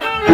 Bye.